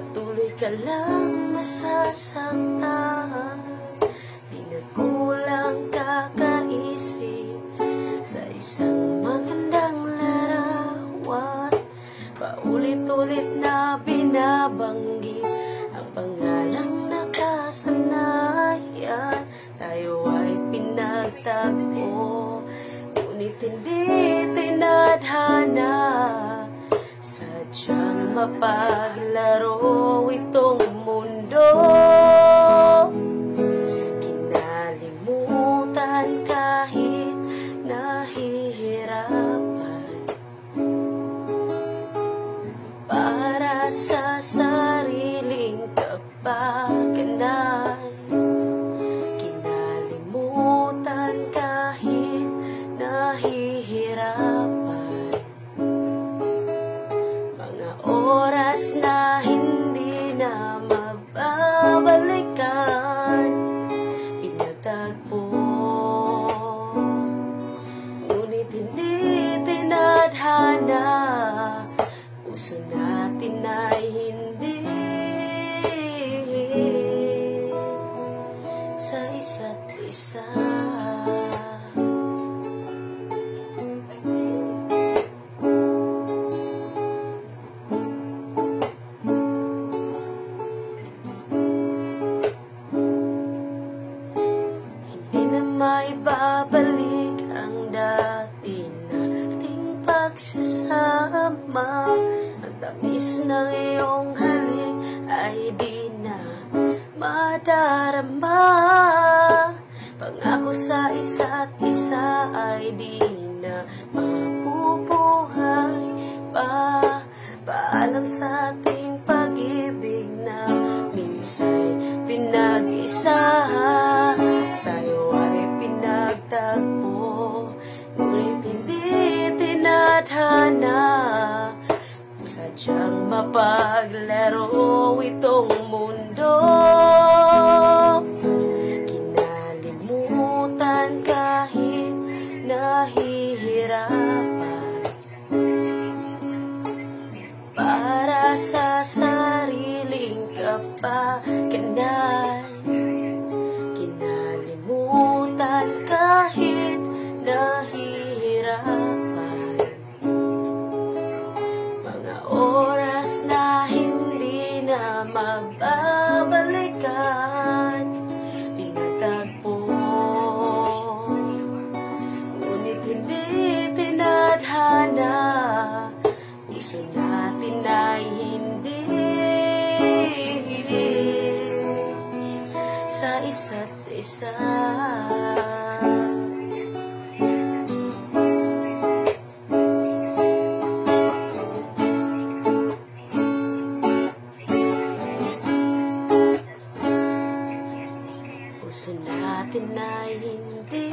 Patuloy ka lang masasaktan. Di na kulang kakaisip Sa isang magandang larawan. Paulit-ulit na binabanggit Ang pangalang nakasanayan. Tayo ay pinagtagpo Ngunit hindi tinadhana mapaglaro itong mundo. Kinalimutan kahit nahihirapan. Para sa sariling kapakanan nating pagsasama. Ang tamis ng iyong halik ay di na madarama. Pangako sa isa't isa ay di na mabubuhay pa. Paalam sa ating pag-ibig na minsay pinag-isa mapaglaro itong mundo. Kinalimutan kahit nahihirapan. Para sa sariling kapakanan na mababalikan. Pinatagpo. Ngunit hindi tinadhana. Puso natin ay hindi Sa isa't isa natin ay hindi